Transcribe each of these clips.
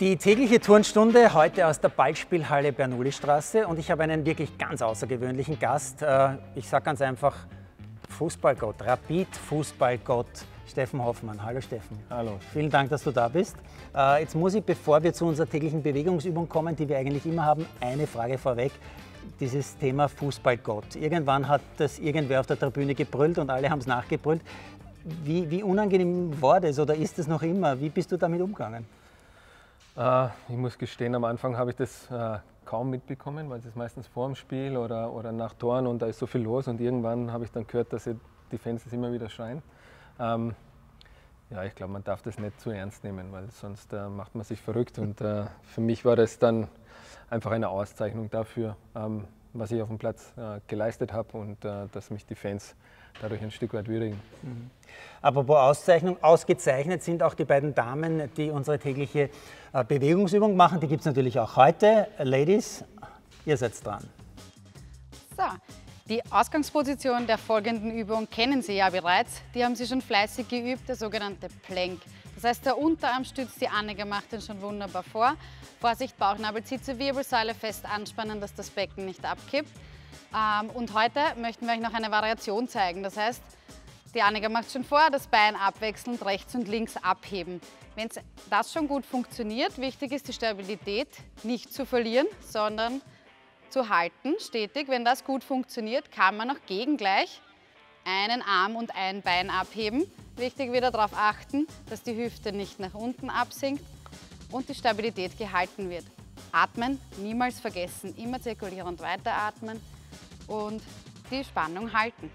Die tägliche Turnstunde heute aus der Ballspielhalle Bernoullistraße und ich habe einen wirklich ganz außergewöhnlichen Gast. Äh, ich sage ganz einfach Fußballgott, Rapid-Fußballgott Steffen Hoffmann. Hallo Steffen. Hallo. Vielen Dank, dass du da bist. Äh, jetzt muss ich, bevor wir zu unserer täglichen Bewegungsübung kommen, die wir eigentlich immer haben, eine Frage vorweg. Dieses Thema Fußballgott. Irgendwann hat das irgendwer auf der Tribüne gebrüllt und alle haben es nachgebrüllt. Wie, wie unangenehm war das oder ist es noch immer? Wie bist du damit umgegangen? Äh, ich muss gestehen, am Anfang habe ich das äh, kaum mitbekommen, weil es ist meistens vor dem Spiel oder, oder nach Toren und da ist so viel los und irgendwann habe ich dann gehört, dass die Fans immer wieder schreien. Ähm, ja, ich glaube, man darf das nicht zu ernst nehmen, weil sonst äh, macht man sich verrückt und äh, für mich war das dann einfach eine Auszeichnung dafür, ähm, was ich auf dem Platz äh, geleistet habe und äh, dass mich die Fans dadurch ein Stück weit würdigen. Mhm. Apropos Auszeichnung, ausgezeichnet sind auch die beiden Damen, die unsere tägliche äh, Bewegungsübung machen. Die gibt es natürlich auch heute. Ladies, ihr seid dran. So, die Ausgangsposition der folgenden Übung kennen Sie ja bereits. Die haben Sie schon fleißig geübt, der sogenannte Plank. Das heißt, der Unterarm stützt die Annika macht den schon wunderbar vor. Vorsicht, Bauchnabel zieht zur Wirbelsäule fest anspannen, dass das Becken nicht abkippt. Ähm, und heute möchten wir euch noch eine Variation zeigen. Das heißt, die Annika macht schon vor, das Bein abwechselnd rechts und links abheben. Wenn das schon gut funktioniert, wichtig ist die Stabilität nicht zu verlieren, sondern zu halten, stetig. Wenn das gut funktioniert, kann man auch gegengleich einen Arm und ein Bein abheben. Wichtig wieder darauf achten, dass die Hüfte nicht nach unten absinkt und die Stabilität gehalten wird. Atmen, niemals vergessen, immer zirkulierend weiteratmen und die Spannung halten.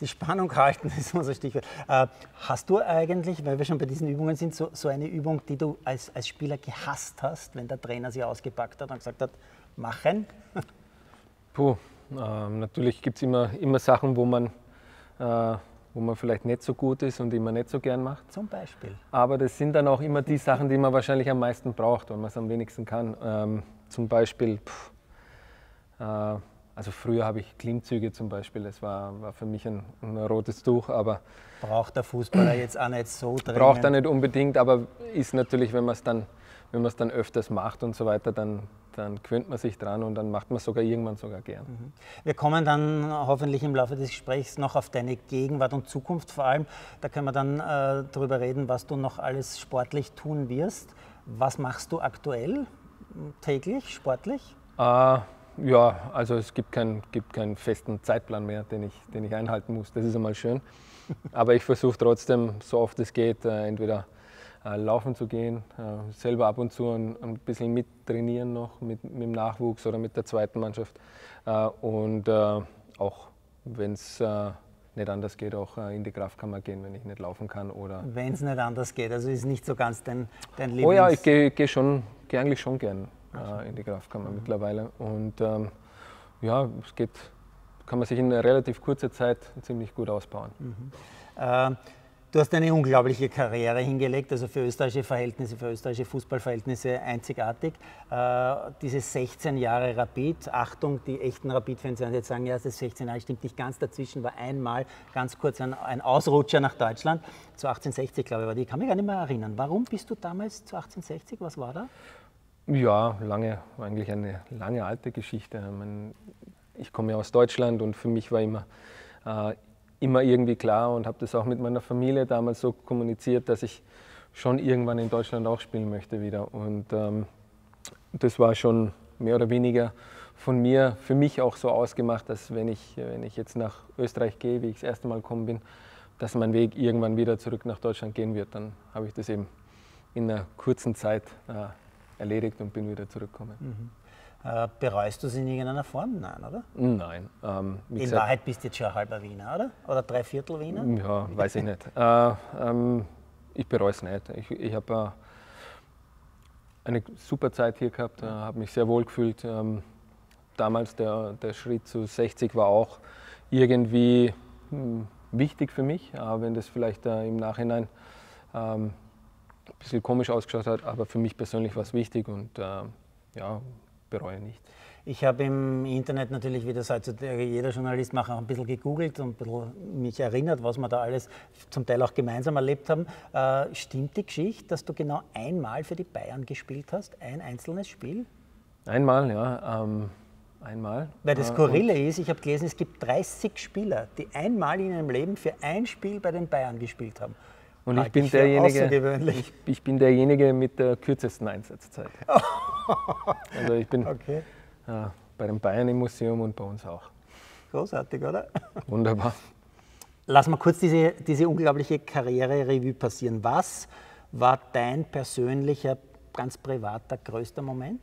Die Spannung halten ist unser Stichwort. Äh, hast du eigentlich, weil wir schon bei diesen Übungen sind, so, so eine Übung, die du als, als Spieler gehasst hast, wenn der Trainer sie ausgepackt hat und gesagt hat, machen? Puh, äh, natürlich gibt es immer, immer Sachen, wo man, äh, wo man vielleicht nicht so gut ist und die man nicht so gern macht. Zum Beispiel. Aber das sind dann auch immer die Sachen, die man wahrscheinlich am meisten braucht und man es am wenigsten kann. Ähm, zum Beispiel, pff, also früher habe ich Klimmzüge zum Beispiel, das war, war für mich ein, ein, rotes Tuch, aber... Braucht der Fußballer jetzt auch nicht so dringend? Braucht er nicht unbedingt, aber ist natürlich, wenn man es dann, wenn dann öfters macht und so weiter, dann, dann gewöhnt man sich dran und dann macht man es sogar irgendwann sogar gern. Mhm. Wir kommen dann hoffentlich im Laufe des Gesprächs noch auf deine Gegenwart und Zukunft vor allem. Da können wir dann äh, darüber reden, was du noch alles sportlich tun wirst. Was machst du aktuell täglich, sportlich? Äh, ja, also es gibt, kein, gibt keinen festen Zeitplan mehr, den ich, den ich einhalten muss. Das ist einmal schön. Aber ich versuche trotzdem, so oft es geht, äh, entweder äh, laufen zu gehen, äh, selber ab und zu ein, ein bisschen mittrainieren noch mit, mit, dem Nachwuchs oder mit der zweiten Mannschaft. Und auch, wenn es nicht anders geht, auch in die Kraftkammer gehen, wenn ich nicht laufen kann. Wenn es nicht anders geht, also ist nicht so ganz dein, dein Lieblings... Oh ja, ich gehe geh schon, geh eigentlich schon gern äh, in die Kraftkammer mhm. mittlerweile. Und ähm, ja, es geht, kann man sich in einer relativ kurzer Zeit ziemlich gut ausbauen. Mhm. Äh, Du hast eine unglaubliche Karriere hingelegt, also für österreichische Verhältnisse, für österreichische Fußballverhältnisse einzigartig. Äh, diese 16 Jahre Rapid, Achtung, die echten Rapid-Fans werden jetzt sagen, ja, das 16 Jahre stimmt nicht ganz, dazwischen war einmal ganz kurz ein, ein Ausrutscher nach Deutschland, zu 1860 glaube ich war die, ich kann mich gar nicht mehr erinnern. Warum bist du damals zu 1860, was war da? Ja, lange, eigentlich eine lange alte Geschichte. Ich komme ja aus Deutschland und für mich war immer, äh, immer irgendwie klar und habe das auch mit meiner Familie damals so kommuniziert, dass ich schon irgendwann in Deutschland auch spielen möchte wieder. Und ähm, das war schon mehr oder weniger von mir, für mich auch so ausgemacht, dass wenn ich, wenn ich jetzt nach Österreich gehe, wie ich das erste Mal gekommen bin, dass mein Weg irgendwann wieder zurück nach Deutschland gehen wird. Dann habe ich das eben in einer kurzen Zeit äh, erledigt und bin wieder zurückgekommen. Mhm. Äh, bereust du es in irgendeiner Form? Nein, oder? Nein. Ähm, in gesagt, Wahrheit bist du jetzt schon ein halber Wiener, oder? Oder drei Viertel Wiener? Ja, weiß ich nicht. Äh, ähm, ich bereue es nicht. Ich, ich habe äh, eine super Zeit hier gehabt, äh, habe mich sehr wohl gefühlt. Ähm, damals der, der Schritt zu 60 war auch irgendwie mh, hm, wichtig für mich, aber wenn das vielleicht äh, im Nachhinein ähm, ein bisschen komisch ausgeschaut hat, aber für mich persönlich war es wichtig und äh, ja, bereue nicht. Ich habe im Internet natürlich, wie das heutzutage jeder Journalist macht, auch ein bisschen gegoogelt und ein bisschen mich erinnert, was wir da alles zum Teil auch gemeinsam erlebt haben. Äh, stimmt die Geschichte, dass du genau einmal für die Bayern gespielt hast? Ein einzelnes Spiel? Einmal, ja. Ähm, einmal. Weil das Äh, Skurrile ist, ich habe gelesen, es gibt 30 Spieler, die einmal in ihrem Leben für ein Spiel bei den Bayern gespielt haben. Und ich bin derjenige, ich, ich bin derjenige mit der kürzesten Einsatzzeit. also ich bin Okay, äh, bei den Bayern im Museum und bei uns auch. großartig, oder? Wunderbar. Lass mal kurz diese, diese unglaubliche Karriere-Revue passieren. Was war dein persönlicher, ganz privater, größter Moment?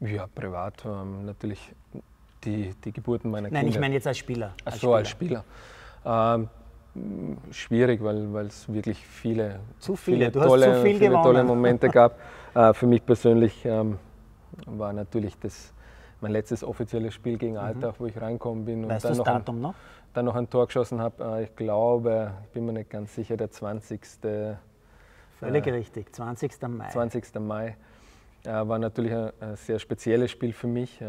Ja, privat ähm, natürlich die, die Geburten meiner Nein, Kinder. ich meine jetzt als Spieler. Ach so, als Spieler. Ähm, schwierig, weil es wirklich viele, Zu viele. Hast tolle, zu viel viele tolle. Momente gab. Äh, für mich persönlich ähm, war natürlich das mein letztes offizielles Spiel gegen Alltag, wo ich reinkommen bin und Mhm. Weißt du dann, noch ein, Datum noch? dann noch ein Tor geschossen habe. Äh, ich glaube, ich bin mir nicht ganz sicher, der 20. Völlig Äh, richtig, 20. Mai. 20. Mai. Äh, war natürlich ein, ein sehr spezielles Spiel für mich. Äh,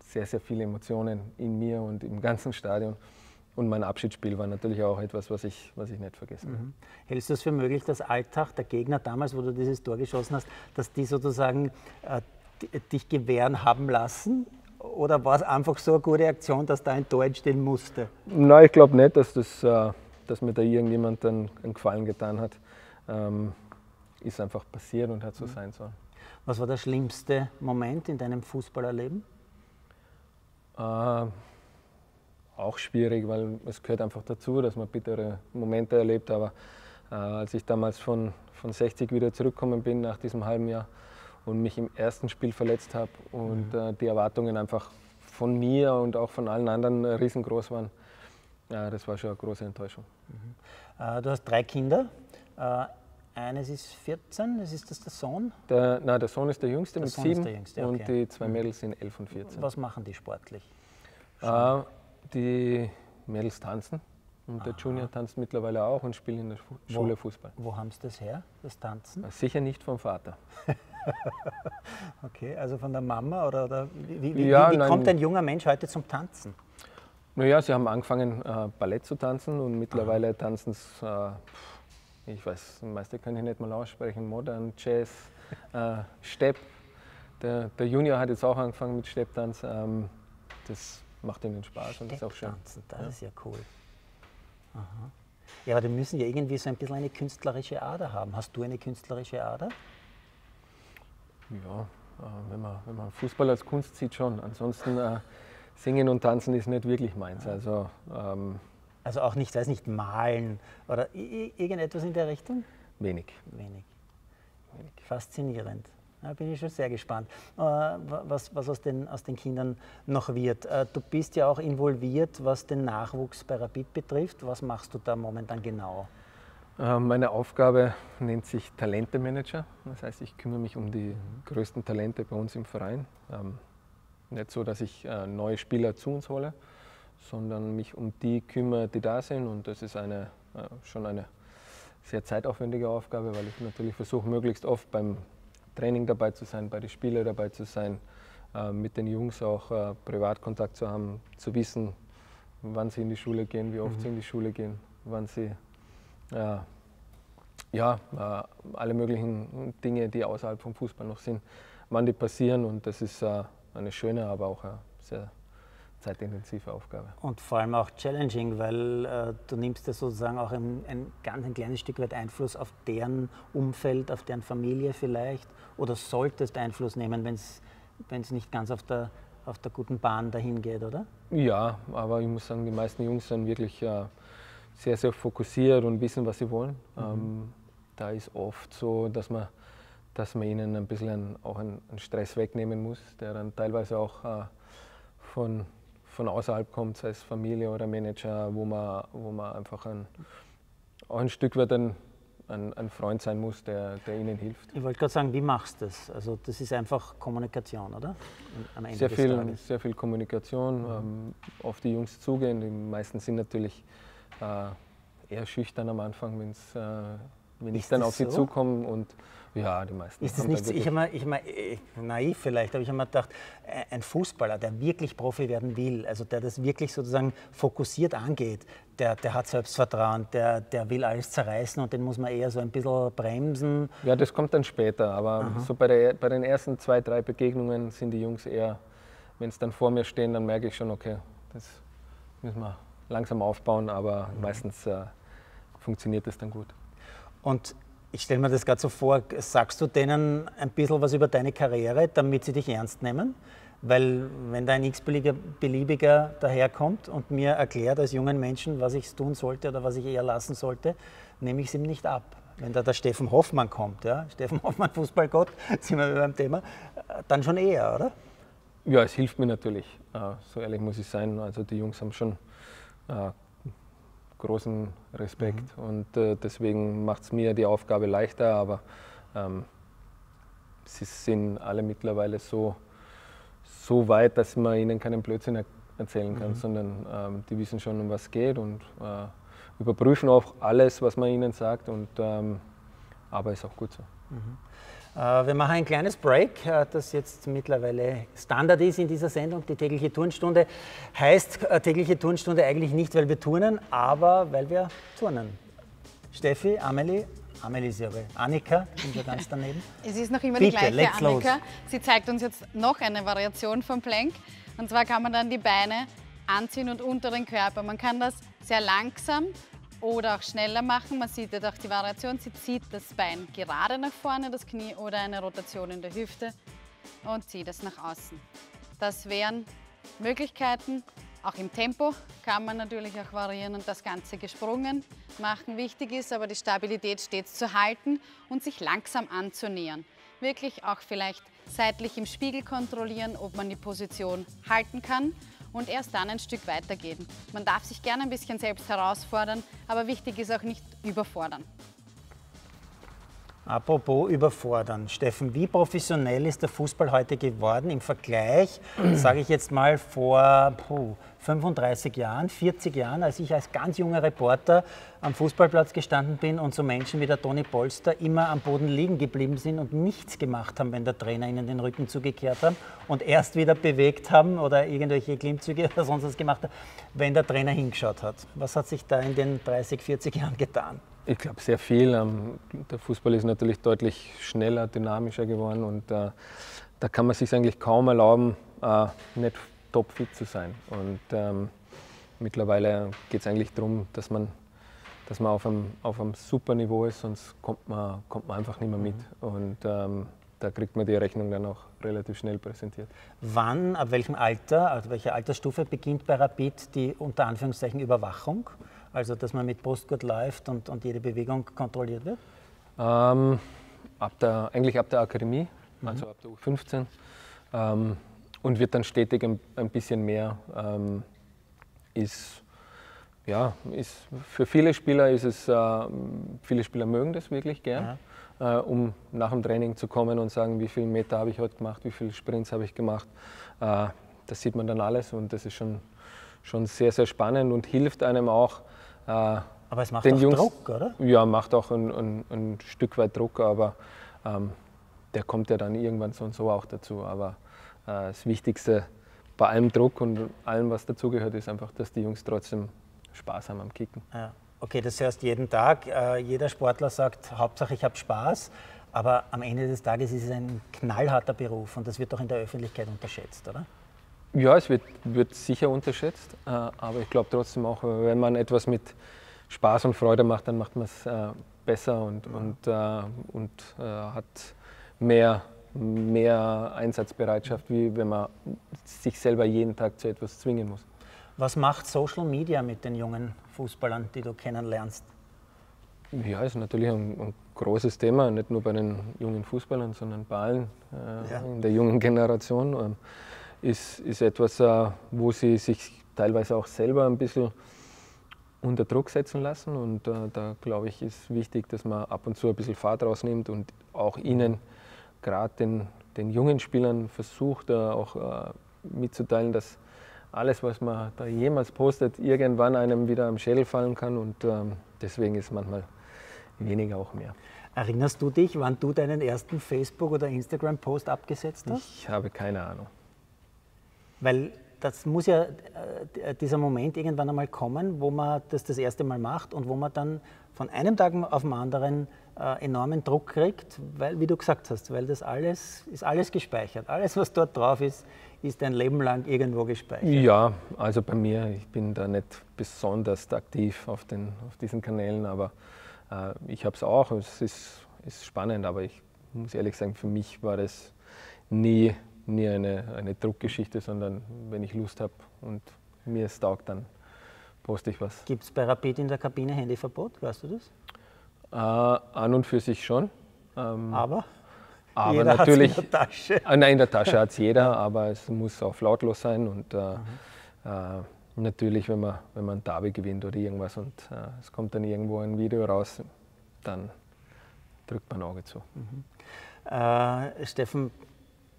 sehr, sehr viele Emotionen in mir und im ganzen Stadion. Und mein Abschiedsspiel war natürlich auch etwas, was ich, was ich nicht vergessen habe. Hältst du es für möglich, dass Alltag, der Gegner damals, wo du dieses Tor geschossen hast, dass die sozusagen äh, di- dich gewähren haben lassen? Oder war es einfach so eine gute Aktion, dass da ein Tor entstehen musste? Nein, ich glaube nicht, dass, das, äh, dass mir da irgendjemand einen, einen Gefallen getan hat. Ähm, ist einfach passiert und hat so sein sollen. Was war der schlimmste Moment in deinem Fußballerleben? Äh, auch schwierig, weil es gehört einfach dazu, dass man bittere Momente erlebt. Aber äh, als ich damals von, von 60 wieder zurückgekommen bin nach diesem halben Jahr und mich im ersten Spiel verletzt habe und äh, die Erwartungen einfach von mir und auch von allen anderen äh, riesengroß waren, ja, das war schon eine große Enttäuschung. Äh, du hast drei Kinder. Äh, eines ist 14, das ist das der Sohn. Der, na, der Sohn ist der Jüngste Der mit Sohn ist sieben der Jüngste, und okay. die zwei Mädels sind elf und 14. Was machen die sportlich? Äh, die Mädels tanzen und der Junior tanzt mittlerweile auch und spielt in der Fu Schule Fußball. Wo haben sie das her, das Tanzen? Sicher nicht vom Vater. Okay, also von der Mama oder, oder wie, wie, Ja, wie, wie nein. kommt ein junger Mensch heute zum Tanzen? Naja, sie haben angefangen, äh, Ballett zu tanzen und mittlerweile tanzen sie, äh, ich weiß, die meiste kann ich nicht mal aussprechen, Modern, Jazz, äh, Stepp. Der, der Junior hat jetzt auch angefangen mit Stepptanz. Ähm, das macht ihnen Spaß und ist auch schön. Tanzen, das ist ja cool. Aha. Ja, aber die müssen ja irgendwie so ein bisschen eine künstlerische Ader haben. Hast du eine künstlerische Ader? Ja, äh, wenn, man, wenn man Fußball als Kunst sieht, schon. Ansonsten äh, singen und tanzen ist nicht wirklich meins. Also ähm, Also auch nicht, weiß nicht, malen oder irgendetwas in der Richtung? wenig. Wenig. Wenig. Faszinierend. Da bin ich schon sehr gespannt, äh, wa- was, was aus, den, aus den Kindern noch wird. Äh, Du bist ja auch involviert, was den Nachwuchs bei Rapid betrifft. Was machst du da momentan genau? Äh, Meine Aufgabe nennt sich Talentemanager. Das heißt, ich kümmere mich um die größten Talente bei uns im Verein. Ähm, Nicht so, dass ich neue Spieler zu uns hole, sondern mich um die kümmere, die da sind. Und das ist eine, schon eine sehr zeitaufwendige Aufgabe, weil ich natürlich versuche, möglichst oft beim Training dabei zu sein, bei den Spielen dabei zu sein, äh, mit den Jungs auch äh, Privatkontakt zu haben, zu wissen, wann sie in die Schule gehen, wie oft sie in die Schule gehen, wann sie ja, ja, äh, alle möglichen Dinge, die außerhalb vom Fußball noch sind, wann die passieren. Und das ist äh, eine schöne, aber auch sehr zeitintensive Aufgabe. Und vor allem auch challenging, weil äh, du nimmst ja sozusagen auch ein, ein ganz ein kleines Stück weit Einfluss auf deren Umfeld, auf deren Familie vielleicht oder solltest Einfluss nehmen, wenn es nicht ganz auf der, auf der guten Bahn dahin geht, oder? Ja, aber ich muss sagen, die meisten Jungs sind wirklich äh, sehr, sehr fokussiert und wissen, was sie wollen. Ähm, da ist oft so, dass man, dass man ihnen ein bisschen einen, auch einen, einen Stress wegnehmen muss, der dann teilweise auch äh, von, von außerhalb kommt, sei es Familie oder Manager, wo man, wo man einfach ein, auch ein Stück weit ein, ein, ein Freund sein muss, der, der ihnen hilft. Ich wollte gerade sagen, wie machst du das? Also das ist einfach Kommunikation, oder? Am Ende Sehr des viel, Tages. sehr viel Kommunikation, ähm, auf die Jungs zugehen. Die meisten sind natürlich äh, eher schüchtern am Anfang, wenn's, äh, wenn ich Ist dann das auf sie so? zukomme und, Ja, die meisten. Ist das nicht so? Ich habe mir, ich hab mir, äh, naiv vielleicht, aber ich habe mir gedacht, äh, ein Fußballer, der wirklich Profi werden will, also der das wirklich sozusagen fokussiert angeht, der, der hat Selbstvertrauen, der, der will alles zerreißen und den muss man eher so ein bisschen bremsen. Ja, das kommt dann später, aber Aha. so bei, der, bei den ersten zwei, drei Begegnungen sind die Jungs eher, wenn es dann vor mir stehen, dann merke ich schon, okay, das müssen wir langsam aufbauen, aber mhm. meistens äh, funktioniert das dann gut. Und ich stelle mir das gerade so vor, sagst du denen ein bisschen was über deine Karriere, damit sie dich ernst nehmen? Weil wenn da ein x-beliebiger daherkommt und mir erklärt als jungen Menschen, was ich tun sollte oder was ich eher lassen sollte, nehme ich es ihm nicht ab. Wenn da der Steffen Hoffmann kommt, ja, Steffen Hoffmann, Fußballgott, sind wir beim Thema, dann schon eher, oder? Ja, es hilft mir natürlich, äh, so ehrlich muss ich sein. Also die Jungs haben schon äh, großen Respekt mhm. und äh, deswegen macht es mir die Aufgabe leichter, aber ähm, sie sind alle mittlerweile so, so weit, dass man ihnen keinen Blödsinn erzählen kann, mhm. sondern ähm, die wissen schon, um was es geht und äh, überprüfen auch alles, was man ihnen sagt und ähm, aber ist auch gut so. Mhm. Äh, wir machen ein kleines Break, äh, das jetzt mittlerweile Standard ist in dieser Sendung. Die tägliche Turnstunde heißt äh, tägliche Turnstunde eigentlich nicht, weil wir turnen, aber weil wir turnen. Steffi, Amelie, Amelie ist ja bei Annika, sind wir ganz daneben. Es ist noch immer Bitte, die gleiche Annika. Los. Sie zeigt uns jetzt noch eine Variation vom Plank. Und zwar kann man dann die Beine anziehen und unter den Körper. Man kann das sehr langsam oder auch schneller machen. Man sieht ja auch die Variation. Sie zieht das Bein gerade nach vorne, das Knie oder eine Rotation in der Hüfte und zieht es nach außen. Das wären Möglichkeiten. Auch im Tempo kann man natürlich auch variieren und das Ganze gesprungen machen. Wichtig ist aber die Stabilität stets zu halten und sich langsam anzunähern. Wirklich auch vielleicht seitlich im Spiegel kontrollieren, ob man die Position halten kann und erst dann ein Stück weitergehen. Man darf sich gerne ein bisschen selbst herausfordern, aber wichtig ist auch nicht überfordern. Apropos überfordern. Steffen, wie professionell ist der Fußball heute geworden im Vergleich, sage ich jetzt mal, vor puh, 35 Jahren, 40 Jahren, als ich als ganz junger Reporter am Fußballplatz gestanden bin und so Menschen wie der Toni Polster immer am Boden liegen geblieben sind und nichts gemacht haben, wenn der Trainer ihnen den Rücken zugekehrt hat und erst wieder bewegt haben oder irgendwelche Klimmzüge oder sonst was gemacht haben, wenn der Trainer hingeschaut hat. Was hat sich da in den 30, 40 Jahren getan? Ich glaube sehr viel. Ähm, der Fußball ist natürlich deutlich schneller, dynamischer geworden und äh, da kann man sich eigentlich kaum erlauben, äh, nicht topfit zu sein. Und ähm, mittlerweile geht es eigentlich darum, dass man, dass man auf, einem, auf einem super Niveau ist, sonst kommt man, kommt man einfach nicht mehr mit. Mhm. Und ähm, da kriegt man die Rechnung dann auch relativ schnell präsentiert. Wann, ab welchem Alter, also welcher Altersstufe beginnt bei Rapid die unter Anführungszeichen Überwachung? Also, dass man mit Brustgurt läuft und, und jede Bewegung kontrolliert wird? Ähm, ab der, eigentlich ab der Akademie, mhm. also ab der U15. Ähm, und wird dann stetig ein, ein bisschen mehr. Ähm, ist, ja, ist, für viele Spieler ist es, äh, viele Spieler mögen das wirklich gern, mhm. äh, um nach dem Training zu kommen und sagen, wie viele Meter habe ich heute gemacht, wie viele Sprints habe ich gemacht. Äh, das sieht man dann alles und das ist schon, schon sehr, sehr spannend und hilft einem auch, aber es macht den auch Jungs, Druck, oder? Ja, macht auch ein, ein, ein Stück weit Druck, aber ähm, der kommt ja dann irgendwann so und so auch dazu. Aber äh, das Wichtigste bei allem Druck und allem, was dazugehört, ist einfach, dass die Jungs trotzdem Spaß haben am Kicken. Ja. Okay, das hörst jeden Tag. Äh, jeder Sportler sagt, Hauptsache ich habe Spaß. Aber am Ende des Tages ist es ein knallharter Beruf und das wird doch in der Öffentlichkeit unterschätzt, oder? Ja, es wird, wird sicher unterschätzt, äh, aber ich glaube trotzdem auch, wenn man etwas mit Spaß und Freude macht, dann macht man es äh, besser und, und, äh, und hat mehr, mehr Einsatzbereitschaft, wie wenn man sich selber jeden Tag zu etwas zwingen muss. Was macht Social Media mit den jungen Fußballern, die du kennenlernst? Ja, ist natürlich ein, ein großes Thema, nicht nur bei den jungen Fußballern, sondern bei allen äh, ja. in der jungen Generation. Ähm, ist, ist etwas, äh, wo sie sich teilweise auch selber ein bisschen unter Druck setzen lassen. Und äh, da glaube ich, ist wichtig, dass man ab und zu ein bisschen Fahrt rausnimmt und auch ihnen, gerade den, den jungen Spielern, versucht, äh, auch mitzuteilen, dass alles, was man da jemals postet, irgendwann einem wieder am Schädel fallen kann. Und ähm, deswegen ist manchmal weniger auch mehr. Erinnerst du dich, wann du deinen ersten Facebook- oder Instagram-Post abgesetzt hast? Ich habe keine Ahnung. Weil das muss ja äh, dieser Moment irgendwann einmal kommen, wo man das das erste Mal macht und wo man dann von einem Tag auf den anderen äh, enormen Druck kriegt, weil, wie du gesagt hast, weil das alles ist alles gespeichert. Alles, was dort drauf ist, ist ein Leben lang irgendwo gespeichert. Ja, also bei mir, ich bin da nicht besonders aktiv auf, den, auf diesen Kanälen, aber äh, ich habe es auch. Es ist, ist spannend, aber ich muss ehrlich sagen, für mich war das nie nie eine, eine Druckgeschichte, sondern wenn ich Lust habe und mir es taugt, dann poste ich was. Gibt es bei Rapid in der Kabine Handyverbot? Weißt du das? Äh, an und für sich schon. Ähm, aber? Aber jeder natürlich. In der Tasche. Äh, nein, in der Tasche hat es jeder, aber es muss auch lautlos sein und äh, äh, natürlich, wenn man, wenn man ein Derby gewinnt oder irgendwas und äh, es kommt dann irgendwo ein Video raus, dann drückt man ein Auge zu. Mhm. Äh, Steffen,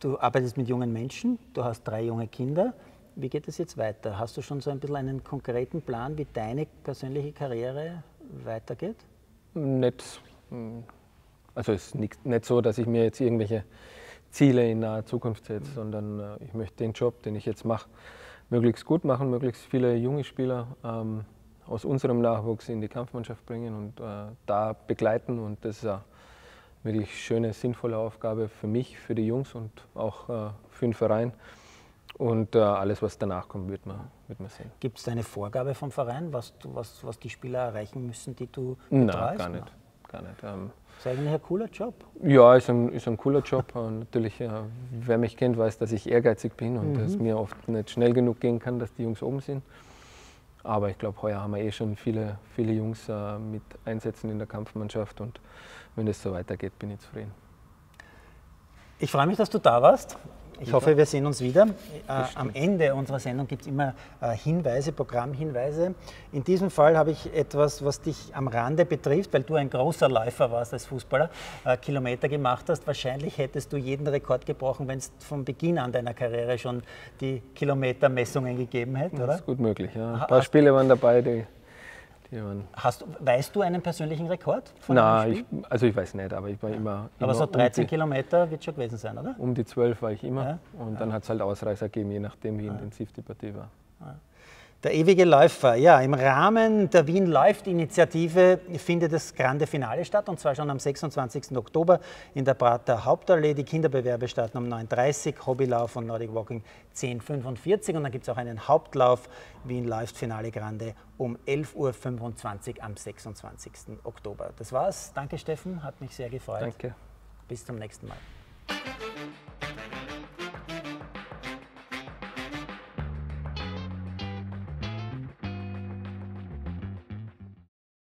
Du arbeitest mit jungen Menschen, du hast drei junge Kinder. Wie geht es jetzt weiter? Hast du schon so ein bisschen einen konkreten Plan, wie deine persönliche Karriere weitergeht? Nicht. Also es ist nicht, nicht so, dass ich mir jetzt irgendwelche Ziele in naher Zukunft setze, mhm. sondern äh, ich möchte den Job, den ich jetzt mache, möglichst gut machen, möglichst viele junge Spieler ähm, aus unserem Nachwuchs in die Kampfmannschaft bringen und äh, da begleiten. Und das ist ja wirklich schöne, sinnvolle Aufgabe für mich, für die Jungs und auch äh, für den Verein. Und äh, alles, was danach kommt, wird man, wird man sehen. Gibt es eine Vorgabe vom Verein, was, du, was, was die Spieler erreichen müssen, die du betreust? Nein, gar nicht. Gar nicht. Ähm, ist eigentlich ein cooler Job. Ja, ist ein, ist ein cooler Job. Und natürlich, äh, wer mich kennt, weiß, dass ich ehrgeizig bin und mhm. dass es mir oft nicht schnell genug gehen kann, dass die Jungs oben sind. Aber ich glaube, heuer haben wir eh schon viele, viele Jungs äh, mit Einsätzen in der Kampfmannschaft und wenn es so weitergeht, bin ich zufrieden. Ich freue mich, dass du da warst. Ich hoffe, wir sehen uns wieder. Äh, am Ende unserer Sendung gibt es immer äh, Hinweise, Programmhinweise. In diesem Fall habe ich etwas, was dich am Rande betrifft, weil du ein großer Läufer warst als Fußballer, äh, Kilometer gemacht hast. Wahrscheinlich hättest du jeden Rekord gebrochen, wenn es von Beginn an deiner Karriere schon die Kilometermessungen gegeben hätte, oder? Das ist gut möglich. Ja. Ein paar Spiele waren dabei, die Hast, weißt du einen persönlichen Rekord? Von Nein, ich, also ich weiß nicht, aber ich war ja. immer, immer. Aber so 13 um die, Kilometer wird schon gewesen sein, oder? Um die 12 war ich immer ja. und dann hat es halt Ausreißer gegeben, je nachdem, wie intensiv die Partie war. Der ewige Läufer. Ja, im Rahmen der Wien Läuft Initiative findet das Grande Finale statt und zwar schon am 26. Oktober in der Prater Hauptallee. Die Kinderbewerbe starten um 9.30 Uhr, Hobbylauf und Nordic Walking 10.45 und dann gibt es auch einen Hauptlauf Wien Läuft Finale Grande um 11.25 Uhr am 26. Oktober. Das war's. Danke Steffen, hat mich sehr gefreut. Danke. Bis zum nächsten Mal.